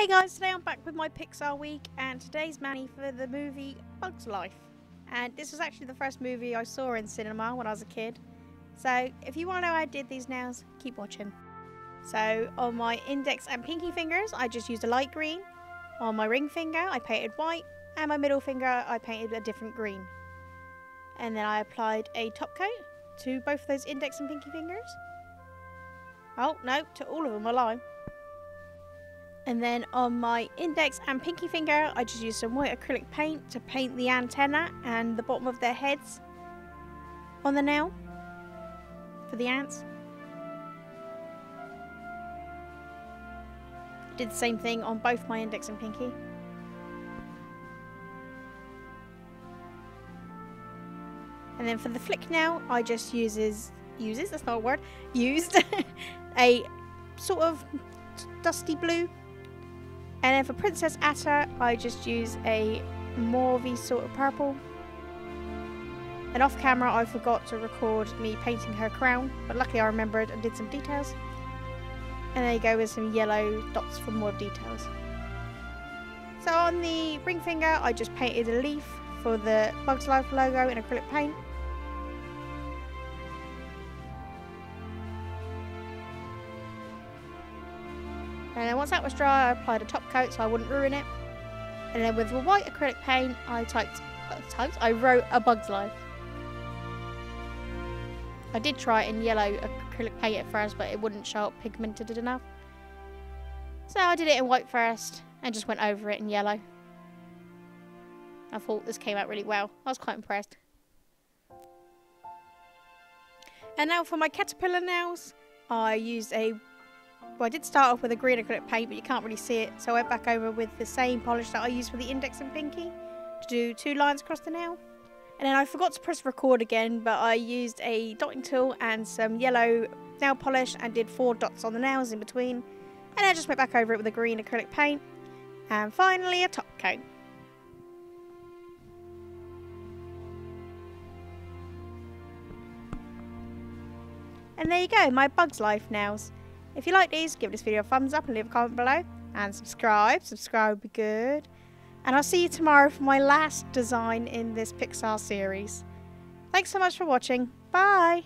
Hey guys, today I'm back with my Pixar week and today's Manny for the movie Bugs Life. And this was actually the first movie I saw in cinema when I was a kid. So if you want to know how I did these nails, keep watching. So on my index and pinky fingers, I just used a light green. On my ring finger, I painted white. And my middle finger, I painted a different green. And then I applied a top coat to both of those index and pinky fingers. Oh, no, to all of them, I lie. And then on my index and pinky finger, I just used some white acrylic paint to paint the antenna and the bottom of their heads on the nail for the ants. Did the same thing on both my index and pinky. And then for the Flik nail, I just uses uses that's not a word used a sort of dusty blue and then for Princess Atta, I just use a mauvey sort of purple. And off camera, I forgot to record me painting her crown, but luckily I remembered and did some details. And there you go with some yellow dots for more details. So on the ring finger, I just painted a leaf for the Bugs Life logo in acrylic paint. And then once that was dry, I applied a top coat so I wouldn't ruin it. And then with the white acrylic paint, I typed, uh, typed, I wrote a bug's life. I did try it in yellow acrylic paint at first, but it wouldn't show up pigmented enough. So I did it in white first and just went over it in yellow. I thought this came out really well. I was quite impressed. And now for my caterpillar nails, I used a well, I did start off with a green acrylic paint, but you can't really see it. So I went back over with the same polish that I used for the index and pinky to do two lines across the nail. And then I forgot to press record again, but I used a dotting tool and some yellow nail polish and did four dots on the nails in between. And I just went back over it with a green acrylic paint. And finally a top coat. And there you go, my Bugs Life nails. If you like these, give this video a thumbs up and leave a comment below. And subscribe. Subscribe would be good. And I'll see you tomorrow for my last design in this Pixar series. Thanks so much for watching. Bye!